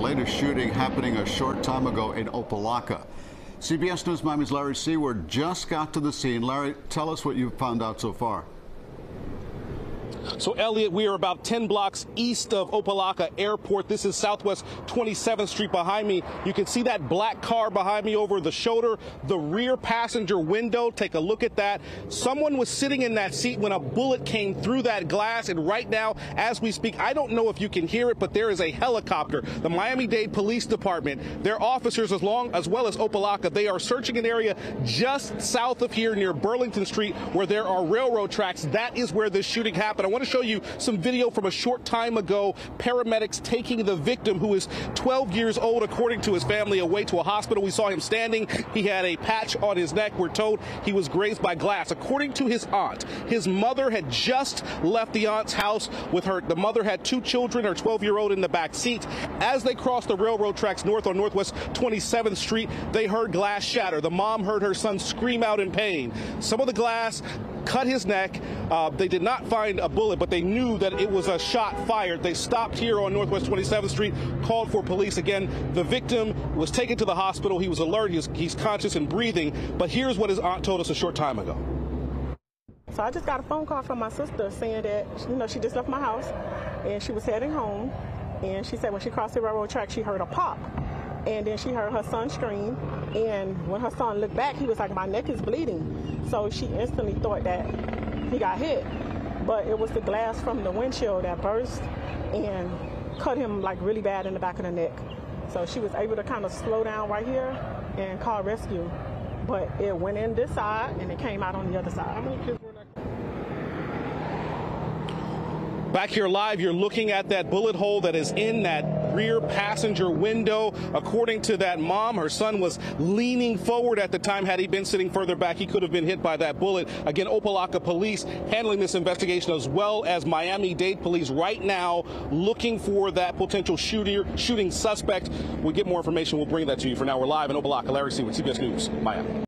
latest shooting happening a short time ago in Opa-locka. CBS News Miami's Larry Seward just got to the scene. Larry, tell us what you've found out so far. So, Elliot, we are about 10 blocks east of Opa-locka Airport. This is Southwest 27th Street behind me. You can see that black car behind me over the shoulder, the rear passenger window. Take a look at that. Someone was sitting in that seat when a bullet came through that glass. And right now, as we speak, I don't know if you can hear it, but there is a helicopter. The Miami-Dade Police Department, their officers, as long as well as Opa-locka, they are searching an area just south of here near Burlington Street where there are railroad tracks. That is where this shooting happened. I want to show you some video from a short time ago. Paramedics taking the victim, who is 12 years old, according to his family, away to a hospital. We saw him standing. He had a patch on his neck. We're told he was grazed by glass. According to his aunt, his mother had just left the aunt's house with her. The mother had two children, her 12 year old in the back seat. As they crossed the railroad tracks north on Northwest 27th Street, they heard glass shatter. The mom heard her son scream out in pain. Some of the glass cut his neck. Uh, they did not find a bullet, but they knew that it was a shot fired. They stopped here on Northwest 27th Street, called for police. Again, the victim was taken to the hospital. He was alert. He's, he's conscious and breathing. But here's what his aunt told us a short time ago. So I just got a phone call from my sister saying that, you know, she just left my house and she was heading home. And she said when she crossed the railroad track, she heard a pop. And then she heard her son scream. And when her son looked back, he was like, my neck is bleeding. So she instantly thought that he got hit. But it was the glass from the windshield that burst and cut him like really bad in the back of the neck. So she was able to kind of slow down right here and call rescue. But it went in this side and it came out on the other side. Back here live, you're looking at that bullet hole that is in that rear passenger window. According to that mom, her son was leaning forward at the time. Had he been sitting further back, he could have been hit by that bullet. Again, Opa-locka police handling this investigation as well as Miami-Dade police right now looking for that potential shooter, shooting suspect. We get more information. We'll bring that to you. For now, we're live in Opa-locka. Larry Seward, CBS News, Miami.